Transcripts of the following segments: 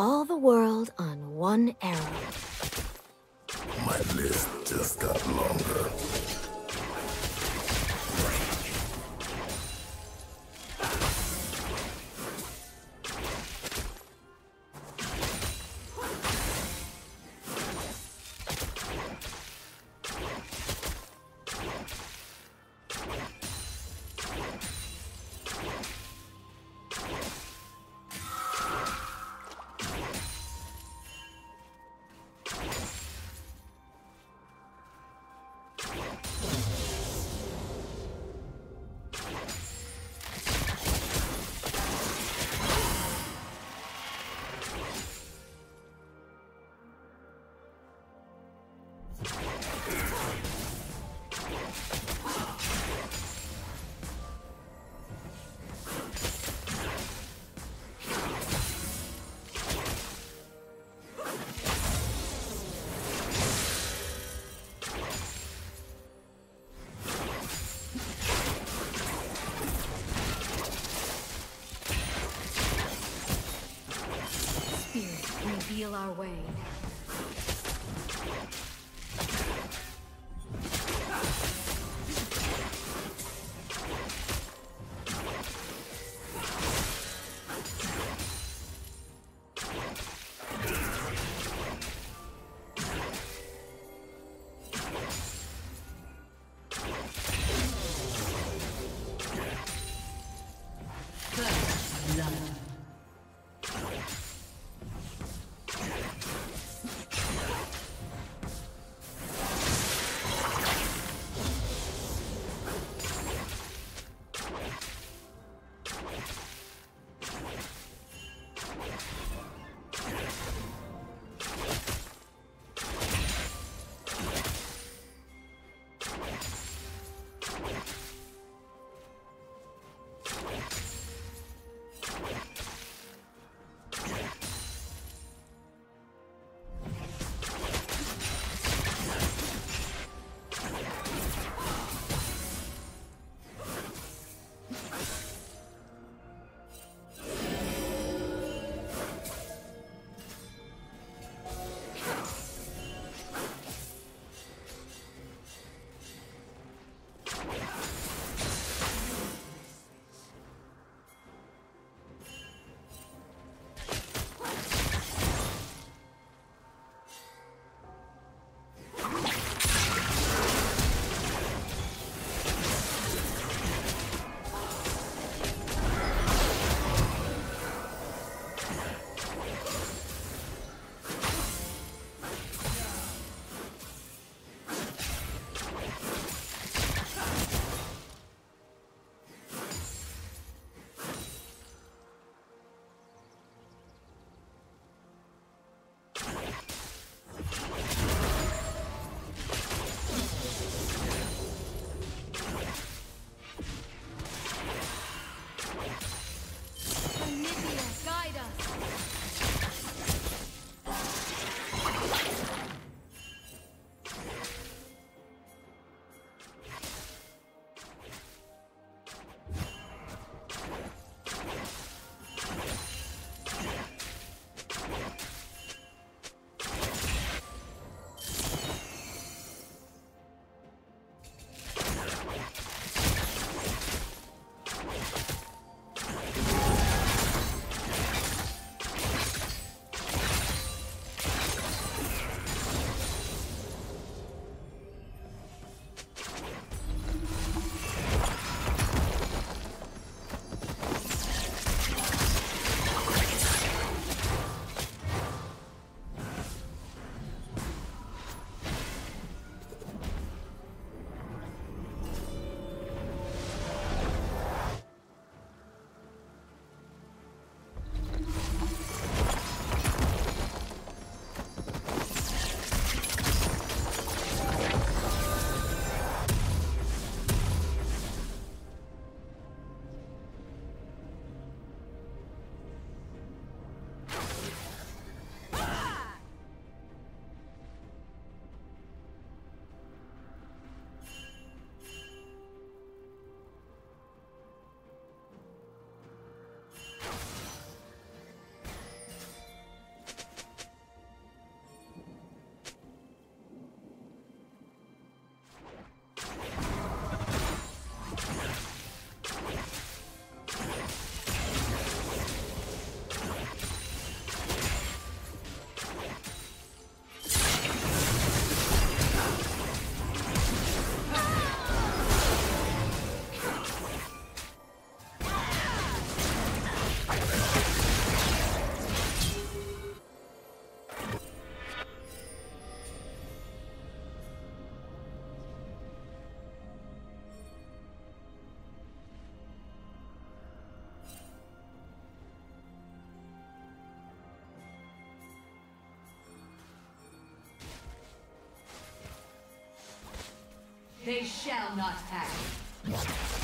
all the world on one arrow. My list just got longer. Our way. Yeah. They shall not pass.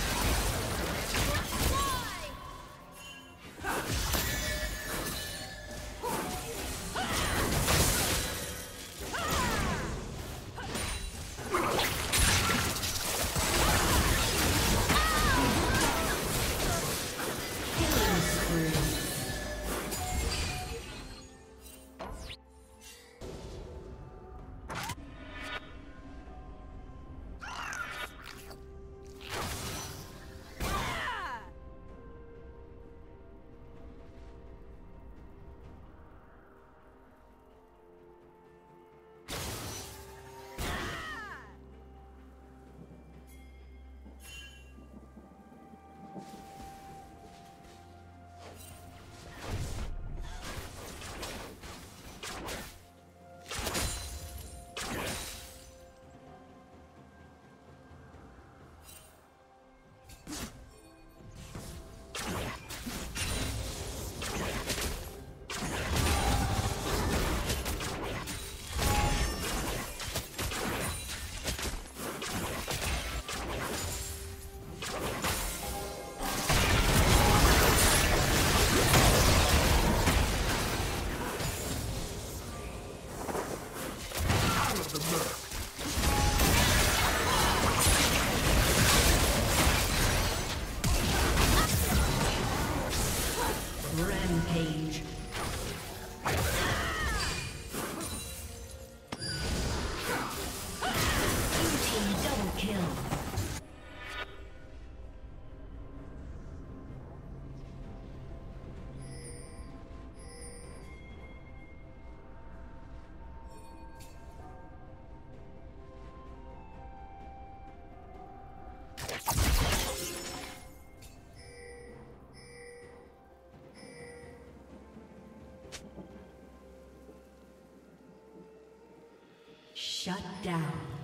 Shut down.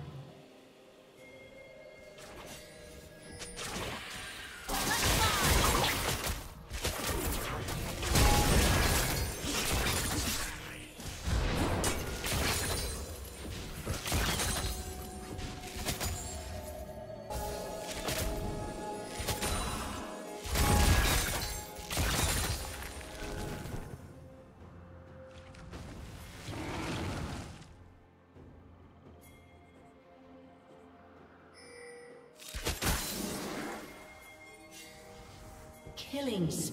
Killing spree.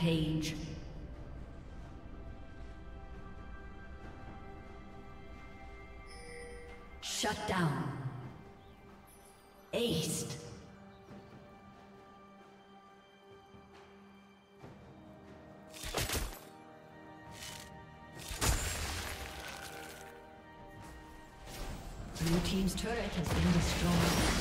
Rampage. Shut down. Aced. Blue Team's turret has been destroyed.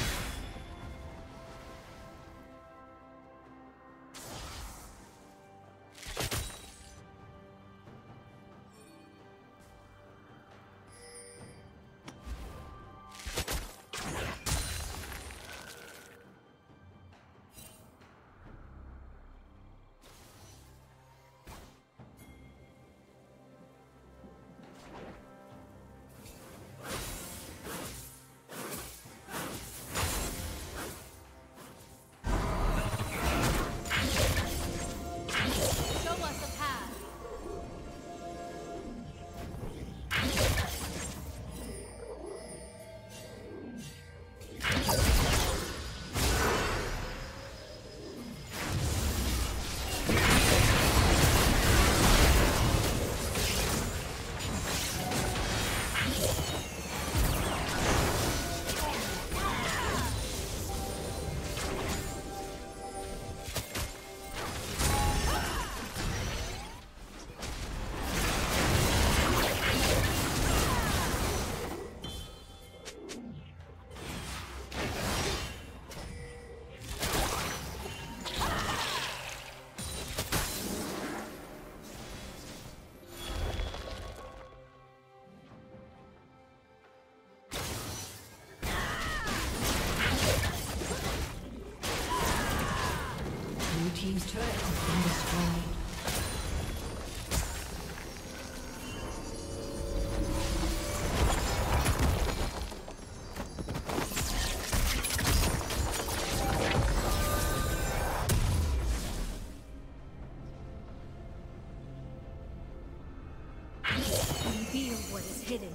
what is hidden.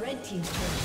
Red Team's turn.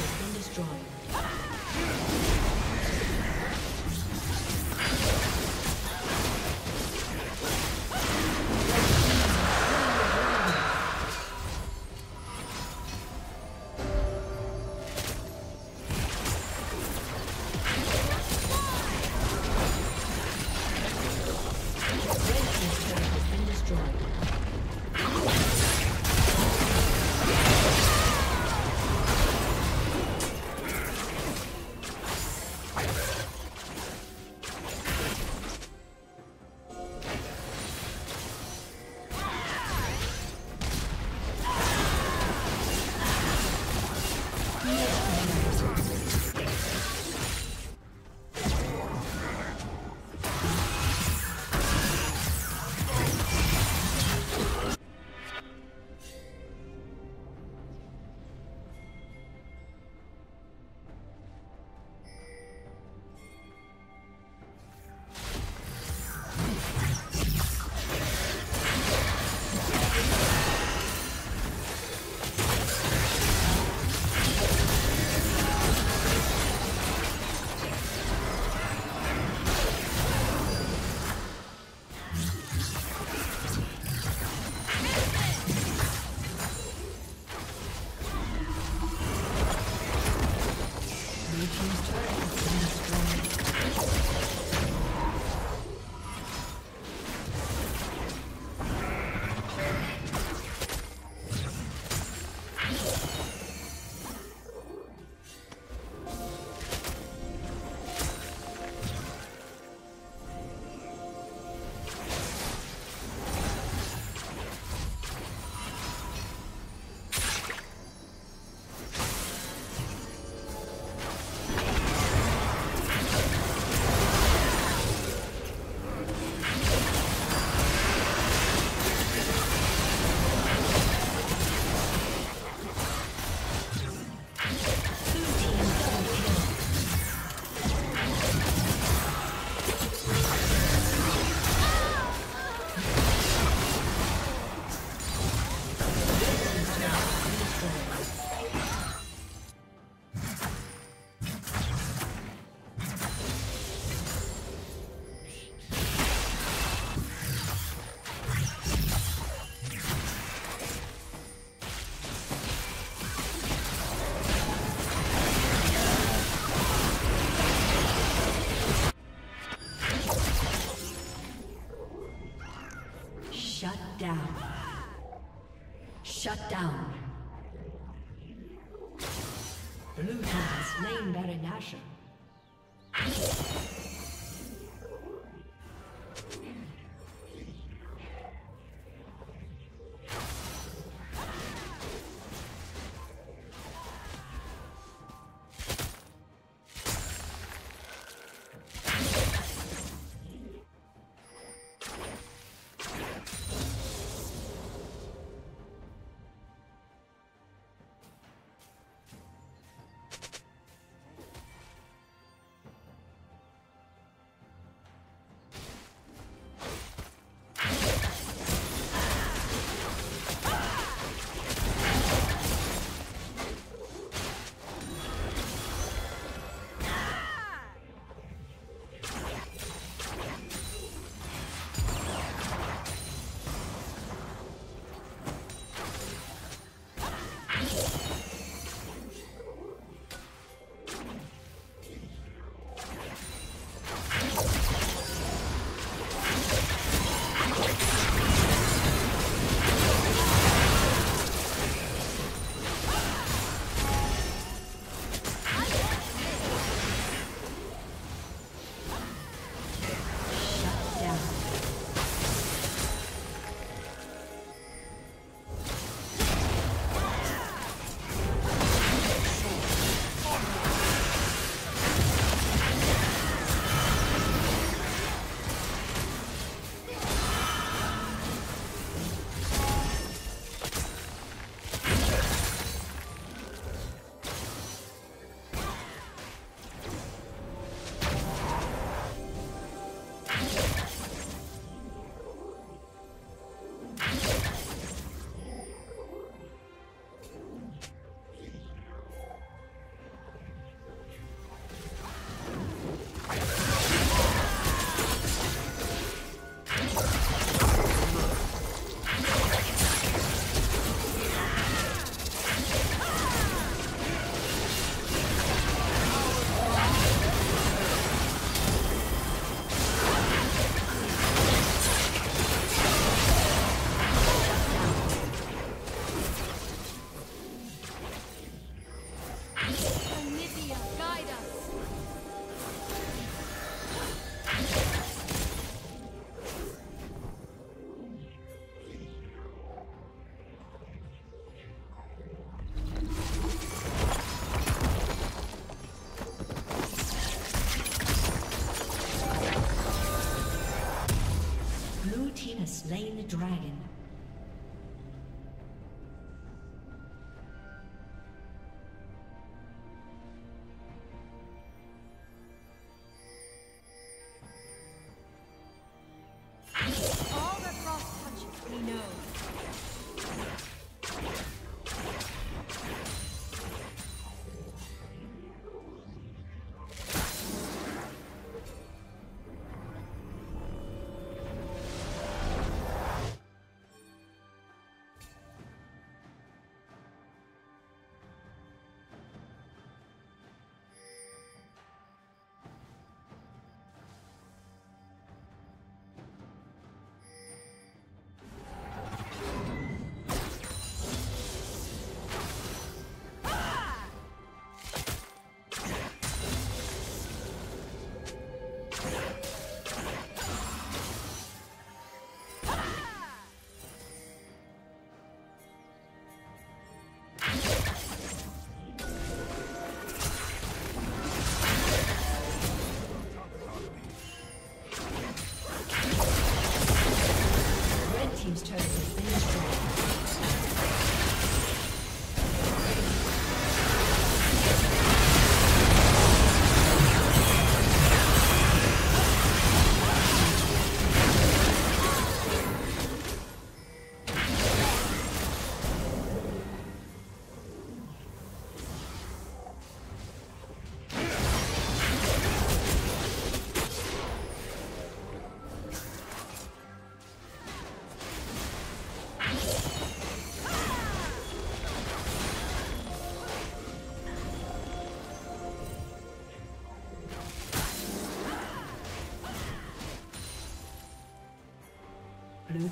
Dragon.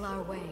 Our way.